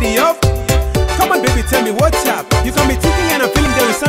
giddy up. Come on, baby, tell me what's up. You got me thinking and I'm feeling there is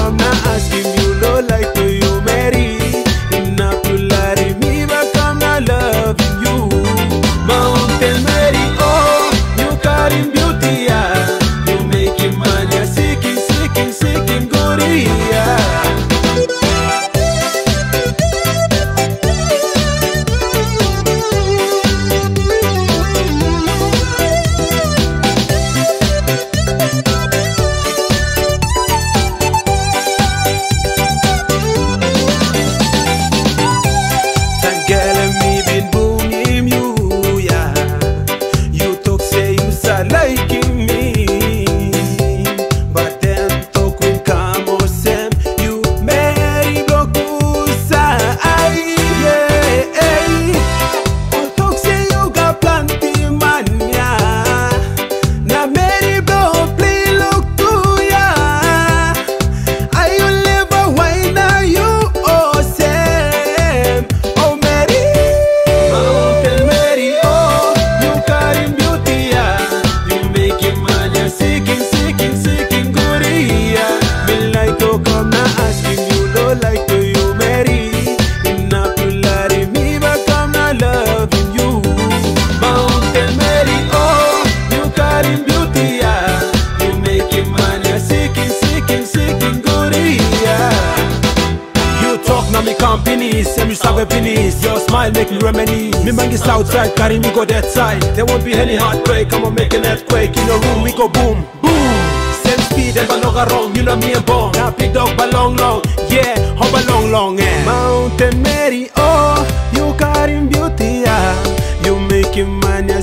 calm asking you, low like to Maria. You talk now me can't finish Say me struggle finish Your smile make me reminisce. Me man is outside carry me go that side. There won't be any heartbreak. I'ma make an earthquake. In your room we go boom, boom. Same speed ever no go wrong. You know me and bomb, Now big dog belong long long. Yeah, hop along long yeah. Maunten Meri oh You got carrying beauty yeah. You making money